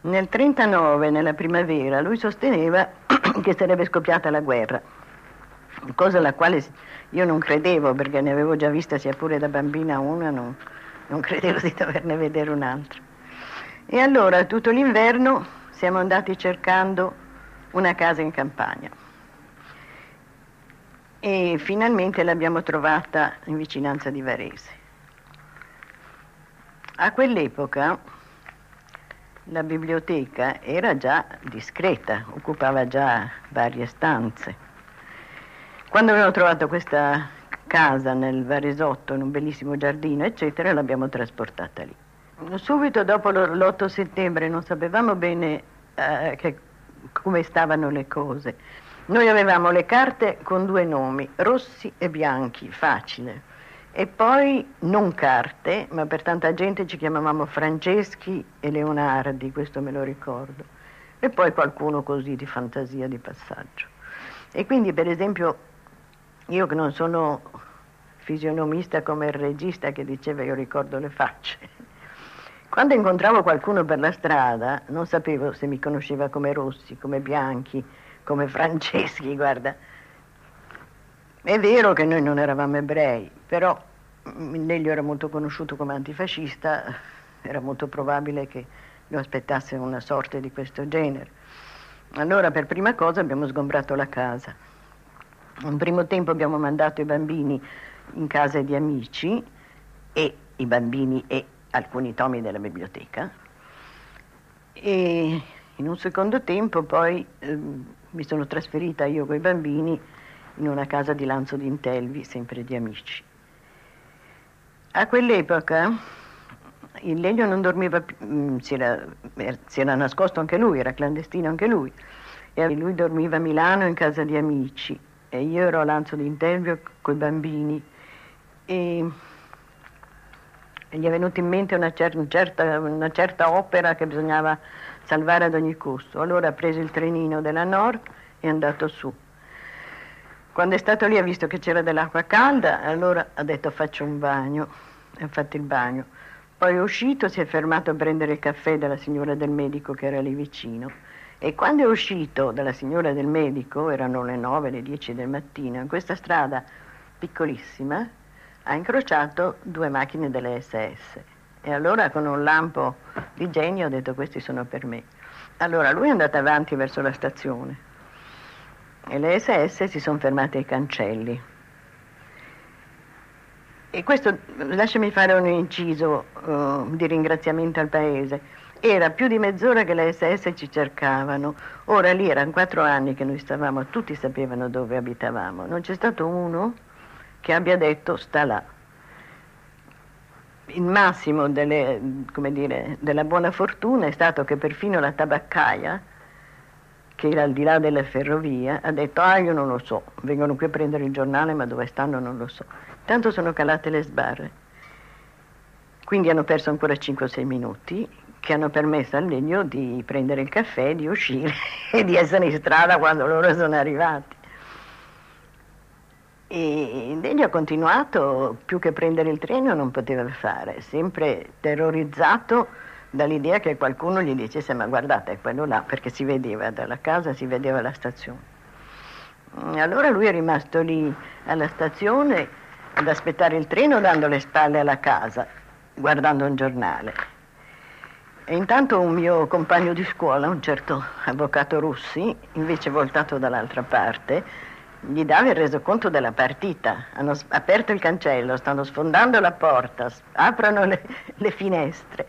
Nel 1939, nella primavera, lui sosteneva che sarebbe scoppiata la guerra, cosa alla quale io non credevo perché ne avevo già vista sia pure da bambina una, non, non credevo di doverne vedere un'altra. E allora tutto l'inverno siamo andati cercando una casa in campagna e finalmente l'abbiamo trovata in vicinanza di Varese. A quell'epoca la biblioteca era già discreta, occupava già varie stanze. Quando abbiamo trovato questa casa nel Varesotto, in un bellissimo giardino, eccetera, l'abbiamo trasportata lì. Subito dopo l'8 settembre non sapevamo bene eh, che, come stavano le cose. Noi avevamo le carte con due nomi, rossi e bianchi, facile. E poi non carte, ma per tanta gente ci chiamavamo Franceschi e Leonardi, questo me lo ricordo. E poi qualcuno così di fantasia di passaggio. E quindi per esempio io che non sono fisionomista come il regista che diceva io ricordo le facce, quando incontravo qualcuno per la strada non sapevo se mi conosceva come Rossi, come Bianchi, come Franceschi, guarda. È vero che noi non eravamo ebrei, però Neglio era molto conosciuto come antifascista, era molto probabile che lo aspettasse una sorte di questo genere. Allora per prima cosa abbiamo sgombrato la casa. Un primo tempo abbiamo mandato i bambini in casa di amici e i bambini e alcuni tomi della biblioteca e in un secondo tempo poi eh, mi sono trasferita io con i bambini in una casa di Lanzo d'Intelvi, sempre di amici. A quell'epoca il Legno non dormiva più, mm, si era, er, si era nascosto anche lui, era clandestino anche lui. E lui dormiva a Milano in casa di amici e io ero a Lanzo d'Intelvio con i bambini e gli è venuta in mente una, cer- certa, una certa opera che bisognava salvare ad ogni costo. Allora ha preso il trenino della Nord e è andato su. Quando è stato lì ha visto che c'era dell'acqua calda, allora ha detto faccio un bagno, ha fatto il bagno. Poi è uscito, si è fermato a prendere il caffè dalla signora del medico che era lì vicino. E quando è uscito dalla signora del medico, erano le 9, le 10 del mattino, in questa strada piccolissima, ha incrociato due macchine delle SS. E allora con un lampo di genio ha detto questi sono per me. Allora lui è andato avanti verso la stazione e le SS si sono fermate ai cancelli. E questo, lasciami fare un inciso uh, di ringraziamento al paese. Era più di mezz'ora che le SS ci cercavano. Ora lì erano quattro anni che noi stavamo, tutti sapevano dove abitavamo. Non c'è stato uno che abbia detto sta là. Il massimo delle, dire, della buona fortuna è stato che perfino la tabaccaia che era al di là della ferrovia, ha detto, ah io non lo so, vengono qui a prendere il giornale, ma dove stanno non lo so. Tanto sono calate le sbarre. Quindi hanno perso ancora 5-6 minuti che hanno permesso al legno di prendere il caffè, di uscire e di essere in strada quando loro sono arrivati. E il legno ha continuato, più che prendere il treno non poteva fare, sempre terrorizzato dall'idea che qualcuno gli dicesse ma guardate è quello là perché si vedeva dalla casa, si vedeva la stazione. Allora lui è rimasto lì alla stazione ad aspettare il treno dando le spalle alla casa, guardando un giornale. E intanto un mio compagno di scuola, un certo avvocato Russi, invece voltato dall'altra parte, gli dava il resoconto della partita. Hanno aperto il cancello, stanno sfondando la porta, aprono le, le finestre.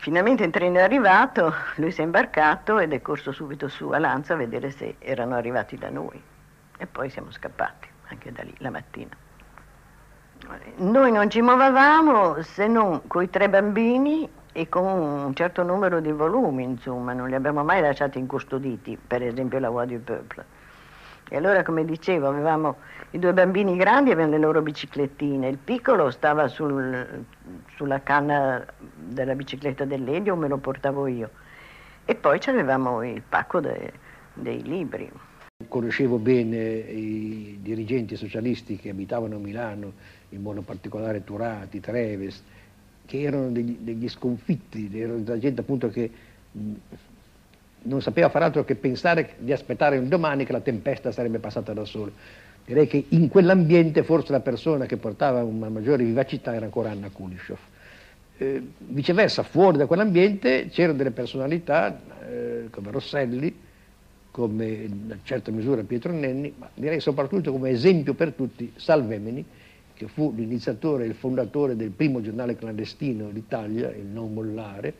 Finalmente il treno è arrivato, lui si è imbarcato ed è corso subito su a Lanza a vedere se erano arrivati da noi. E poi siamo scappati, anche da lì, la mattina. Noi non ci muovevamo se non con i tre bambini e con un certo numero di volumi, insomma, non li abbiamo mai lasciati incustoditi, per esempio la Voix du Peuple. E allora, come dicevo, avevamo i due bambini grandi avevano le loro biciclettine, il piccolo stava sul, sulla canna della bicicletta dell'Elio, me lo portavo io. E poi avevamo il pacco de, dei libri. Conoscevo bene i dirigenti socialisti che abitavano a Milano, in modo particolare Turati, Treves, che erano degli, degli sconfitti, erano della gente appunto che non sapeva far altro che pensare di aspettare un domani che la tempesta sarebbe passata da sola. Direi che in quell'ambiente forse la persona che portava una maggiore vivacità era ancora Anna Kulishov. Eh, viceversa, fuori da quell'ambiente c'erano delle personalità eh, come Rosselli, come in certa misura Pietro Nenni, ma direi soprattutto come esempio per tutti Salvemini, che fu l'iniziatore e il fondatore del primo giornale clandestino d'Italia, il Non Mollare,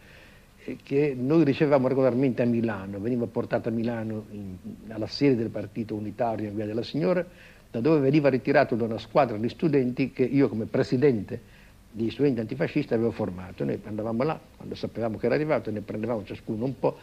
che noi ricevevamo regolarmente a Milano, veniva portato a Milano in, alla sede del partito unitario in via della Signora, da dove veniva ritirato da una squadra di studenti che io come presidente di studenti antifascisti avevo formato. Noi andavamo là, quando sapevamo che era arrivato, ne prendevamo ciascuno un po',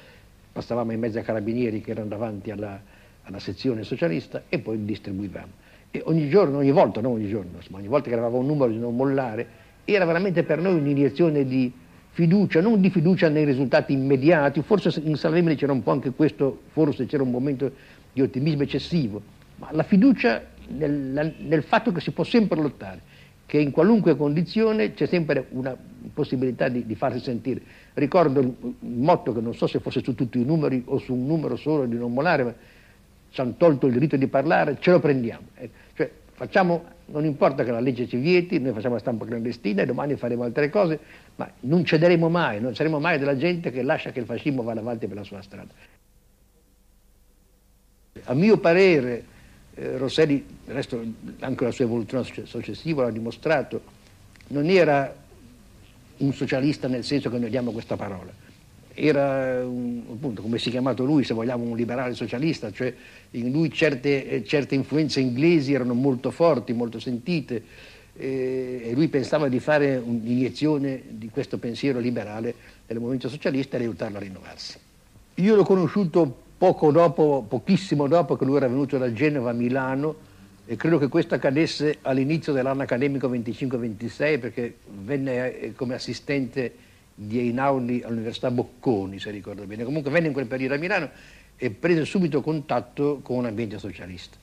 passavamo in mezzo ai carabinieri che erano davanti alla, alla sezione socialista e poi distribuivamo. E ogni giorno, ogni volta, non ogni giorno, ma ogni volta che eravamo un numero di non mollare, era veramente per noi un'iniezione di fiducia, non di fiducia nei risultati immediati, forse in Salvemini c'era un po' anche questo, forse c'era un momento di ottimismo eccessivo, ma la fiducia nel, nel fatto che si può sempre lottare, che in qualunque condizione c'è sempre una possibilità di, di, farsi sentire. Ricordo un motto che non so se fosse su tutti i numeri o su un numero solo di non molare, ma ci hanno tolto il diritto di parlare, ce lo prendiamo. Eh, cioè, facciamo, non importa che la legge ci vieti, noi facciamo la stampa clandestina e domani faremo altre cose, ma non cederemo mai, non saremo mai della gente che lascia che il fascismo vada avanti per la sua strada. A mio parere, eh, Rosselli, del resto anche la sua evoluzione successiva l'ha dimostrato, non era un socialista nel senso che noi diamo questa parola, era un, appunto come si è chiamato lui, se vogliamo, un liberale socialista, cioè in lui certe, eh, certe influenze inglesi erano molto forti, molto sentite, eh, e lui pensava di fare un'iniezione di questo pensiero liberale nel movimento socialista e aiutarlo a rinnovarsi. Io l'ho conosciuto poco dopo, pochissimo dopo che lui era venuto da Genova a Milano e credo che questo accadesse all'inizio dell'anno accademico 25-26 perché venne eh, come assistente di Einaudi all'Università Bocconi, se ricordo bene. Comunque venne in quel periodo a Milano e prese subito contatto con un ambiente socialista.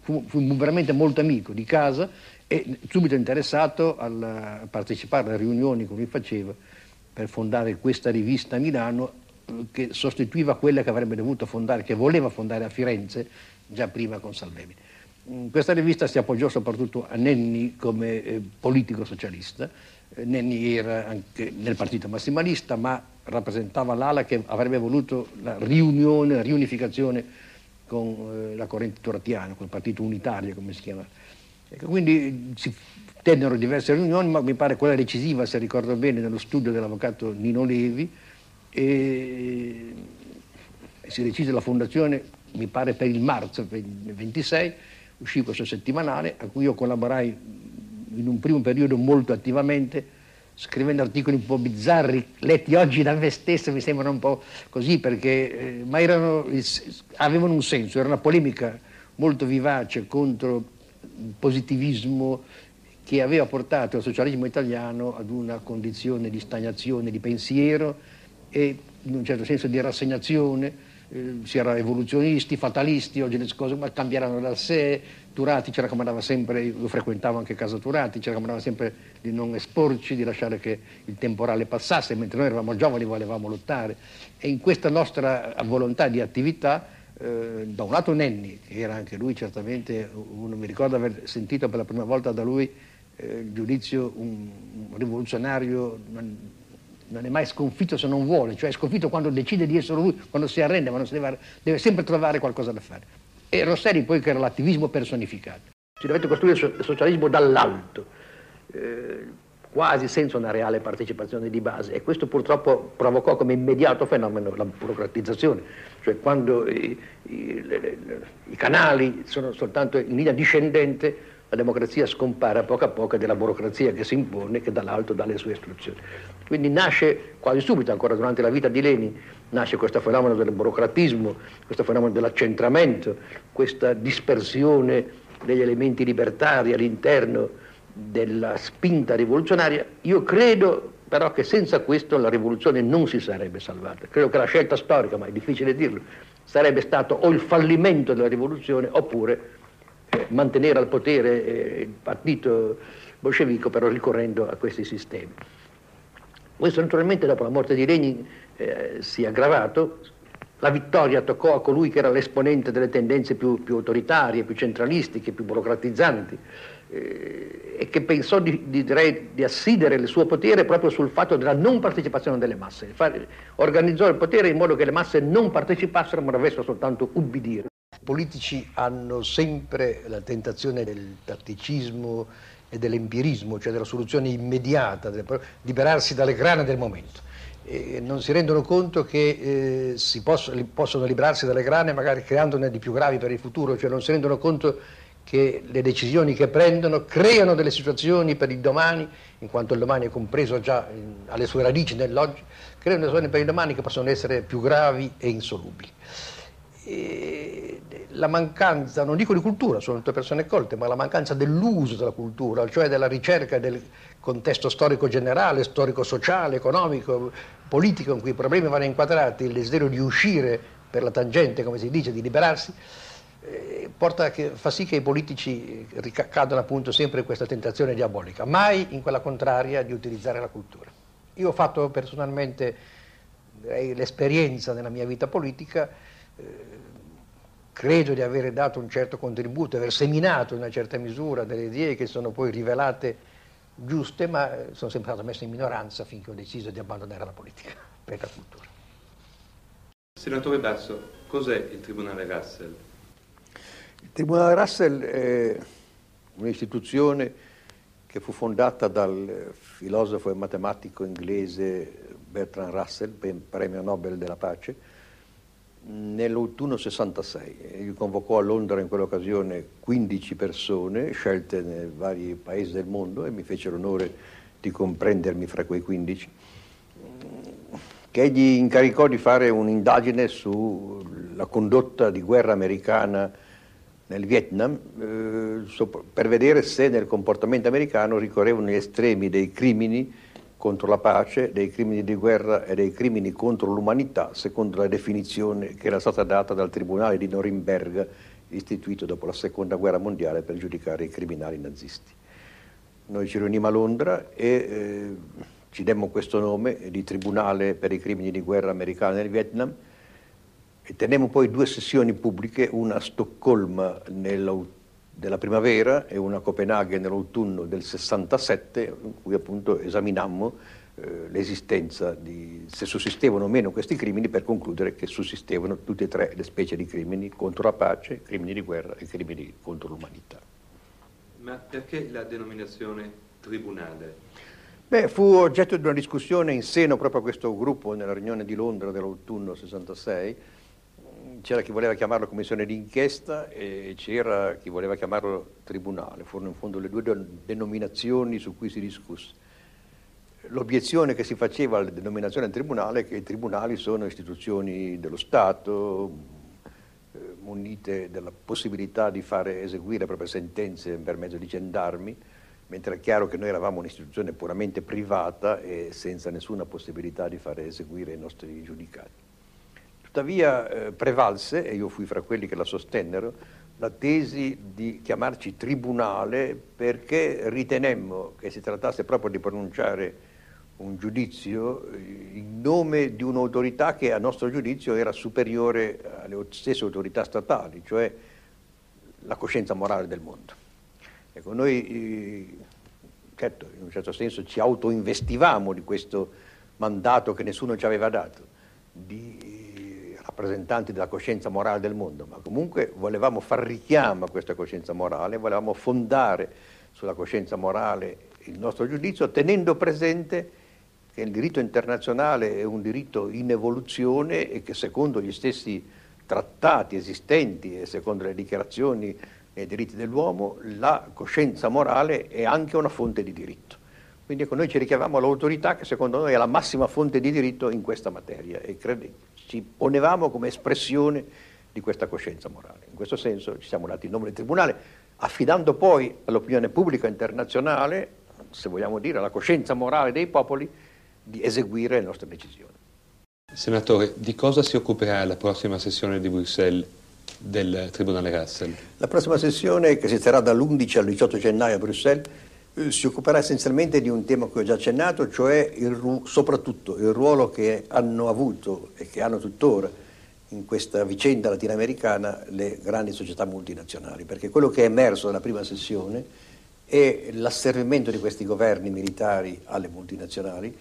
Fu, fu veramente molto amico di casa e subito interessato a partecipare alle riunioni che lui faceva per fondare questa rivista a Milano eh, che sostituiva quella che avrebbe dovuto fondare, che voleva fondare a Firenze già prima con Salvemini. Mm, questa rivista si appoggiò soprattutto a Nenni come eh, politico socialista Nenni era anche nel partito massimalista, ma rappresentava l'ala che avrebbe voluto la riunione, la riunificazione con eh, la corrente turatiana, con il partito unitario, come si chiama. Ecco, quindi si tennero diverse riunioni, ma mi pare quella decisiva, se ricordo bene, nello studio dell'avvocato Nino Levi, e si decise la fondazione, mi pare per il marzo 26, uscì questo settimanale a cui io collaborai in un primo periodo molto attivamente, scrivendo articoli un po' bizzarri, letti oggi da me stesso mi sembrano un po' così, perché, eh, ma erano, avevano un senso, era una polemica molto vivace contro il positivismo che aveva portato il socialismo italiano ad una condizione di stagnazione di pensiero e in un certo senso di rassegnazione, eh, si era evoluzionisti, fatalisti, oggi le cose cambieranno da sé, Turati ci raccomandava sempre, io frequentavo anche casa Turati, ci raccomandava sempre di non esporci, di lasciare che il temporale passasse, mentre noi eravamo giovani volevamo lottare. E in questa nostra volontà di attività, eh, da un lato Nenni, che era anche lui certamente, uno mi ricordo aver sentito per la prima volta da lui eh, il giudizio un, un rivoluzionario non, è mai sconfitto se non vuole, cioè è sconfitto quando decide di essere lui, quando si arrende, ma si deve, deve sempre trovare qualcosa da fare e Rosselli poi che era l'attivismo personificato. Si dovette costruire il socialismo dall'alto, eh, quasi senza una reale partecipazione di base e questo purtroppo provocò come immediato fenomeno la burocratizzazione, cioè quando i, i, le, i canali sono soltanto in linea discendente la democrazia scompare a poco a poco ed è la burocrazia che si impone che dall'alto dà le sue istruzioni. Quindi nasce quasi subito, ancora durante la vita di Lenin, nasce questo fenomeno del burocratismo, questo fenomeno dell'accentramento, questa dispersione degli elementi libertari all'interno della spinta rivoluzionaria. Io credo però che senza questo la rivoluzione non si sarebbe salvata. Credo che la scelta storica, ma è difficile dirlo, sarebbe stato o il fallimento della rivoluzione oppure mantenere al potere eh, il partito bolscevico però ricorrendo a questi sistemi. Questo naturalmente dopo la morte di Lenin eh, si è aggravato, la vittoria toccò a colui che era l'esponente delle tendenze più, più autoritarie, più centralistiche, più burocratizzanti eh, e che pensò di, di, direi, di, assidere il suo potere proprio sul fatto della non partecipazione delle masse. Fare, organizzò il potere in modo che le masse non partecipassero ma dovessero soltanto ubbidire. Politici hanno sempre la tentazione del tatticismo e dell'empirismo, cioè della soluzione immediata, liberarsi dalle grane del momento. E non si rendono conto che eh, si possono, possono liberarsi dalle grane magari creandone di più gravi per il futuro, cioè non si rendono conto che le decisioni che prendono creano delle situazioni per il domani, in quanto il domani è compreso già in, alle sue radici nell'oggi, creano delle situazioni per il domani che possono essere più gravi e insolubili. E la mancanza, non dico di cultura, sono tutte persone colte, ma la mancanza dell'uso della cultura, cioè della ricerca del contesto storico generale, storico-sociale, economico, politico in cui i problemi vanno inquadrati, il desiderio di uscire per la tangente, come si dice, di liberarsi, eh, che, fa sì che i politici cadano appunto sempre in questa tentazione diabolica, mai in quella contraria di utilizzare la cultura. Io ho fatto personalmente l'esperienza nella mia vita politica, eh, credo di aver dato un certo contributo, aver seminato in una certa misura delle idee che sono poi rivelate giuste, ma sono sempre stato messo in minoranza finché ho deciso di abbandonare la politica per la cultura. Senatore Basso, cos'è il Tribunale Russell? Il Tribunale Russell è un'istituzione che fu fondata dal filosofo e matematico inglese Bertrand Russell, premio Nobel della pace, nell'autunno 66. Egli convocò a Londra in quell'occasione 15 persone scelte nei vari paesi del mondo e mi fece l'onore di comprendermi fra quei 15, che egli incaricò di fare un'indagine sulla condotta di guerra americana nel Vietnam eh, per vedere se nel comportamento americano ricorrevano gli estremi dei crimini contro la pace, dei crimini di guerra e dei crimini contro l'umanità, secondo la definizione che era stata data dal Tribunale di Norimberga, istituito dopo la Seconda Guerra Mondiale per giudicare i criminali nazisti. Noi ci riunimmo a Londra e eh, ci demmo questo nome di Tribunale per i crimini di guerra americani nel Vietnam, e tenemmo poi due sessioni pubbliche, una a Stoccolma nella primavera e una a Copenaghen nell'autunno del 67, in cui appunto esaminammo eh, l'esistenza di se sussistevano o meno questi crimini per concludere che sussistevano tutte e tre le specie di crimini contro la pace, crimini di guerra e crimini contro l'umanità. Ma perché la denominazione tribunale? Beh, fu oggetto di una discussione in seno proprio a questo gruppo nella riunione di Londra dell'autunno 66 c'era chi voleva chiamarlo commissione d'inchiesta e c'era chi voleva chiamarlo tribunale, furono in fondo le due denominazioni su cui si discusse. L'obiezione che si faceva alla denominazione tribunale è che i tribunali sono istituzioni dello Stato, eh, munite della possibilità di fare eseguire le proprie sentenze per mezzo di gendarmi, mentre è chiaro che noi eravamo un'istituzione puramente privata e senza nessuna possibilità di fare eseguire i nostri giudicati. Tuttavia eh, prevalse, e io fui fra quelli che la sostennero, la tesi di chiamarci tribunale perché ritenemmo che si trattasse proprio di pronunciare un giudizio eh, in nome di un'autorità che a nostro giudizio era superiore alle stesse autorità statali, cioè la coscienza morale del mondo. Ecco, noi eh, certo, in un certo senso ci autoinvestivamo di questo mandato che nessuno ci aveva dato, di rappresentanti della coscienza morale del mondo, ma comunque volevamo far richiamo a questa coscienza morale, volevamo fondare sulla coscienza morale il nostro giudizio, tenendo presente che il diritto internazionale è un diritto in evoluzione e che secondo gli stessi trattati esistenti e secondo le dichiarazioni dei diritti dell'uomo, la coscienza morale è anche una fonte di diritto. Quindi ecco, noi ci richiamiamo all'autorità che secondo noi è la massima fonte di diritto in questa materia e crede, ci ponevamo come espressione di questa coscienza morale. In questo senso ci siamo dati il nome del Tribunale, affidando poi all'opinione pubblica internazionale, se vogliamo dire, alla coscienza morale dei popoli, di eseguire le nostre decisioni. Senatore, di cosa si occuperà la prossima sessione di Bruxelles del Tribunale Russell? La prossima sessione, che si terrà dall'11 al 18 gennaio a Bruxelles, si occuperà essenzialmente di un tema che ho già accennato, cioè il, soprattutto il ruolo che hanno avuto e che hanno tuttora in questa vicenda latinoamericana le grandi società multinazionali, perché quello che è emerso dalla prima sessione è l'asservimento di questi governi militari alle multinazionali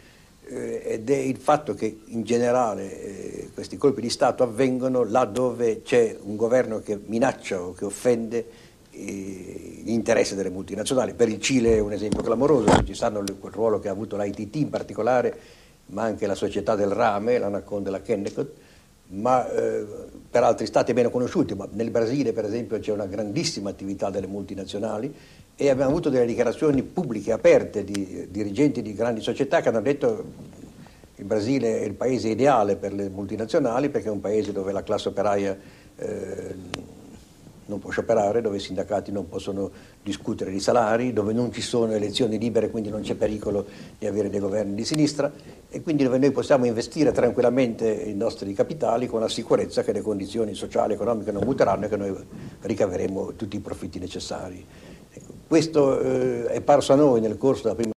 eh, ed è il fatto che in generale eh, questi colpi di Stato avvengono là dove c'è un governo che minaccia o che offende gli interessi delle multinazionali. Per il Cile è un esempio clamoroso, ci sanno il ruolo che ha avuto l'ITT in particolare, ma anche la società del rame, l'Anacon della Kennecott, ma eh, per altri stati meno conosciuti, ma nel Brasile per esempio c'è una grandissima attività delle multinazionali e abbiamo avuto delle dichiarazioni pubbliche aperte di dirigenti di grandi società che hanno detto il Brasile è il paese ideale per le multinazionali perché è un paese dove la classe operaia eh, non può scioperare, dove i sindacati non possono discutere di salari, dove non ci sono elezioni libere, quindi non c'è pericolo di avere dei governi di sinistra e quindi dove noi possiamo investire tranquillamente i nostri capitali con la sicurezza che le condizioni sociali e economiche non muteranno e che noi ricaveremo tutti i profitti necessari. Ecco, questo eh, è parso a noi nel corso della prima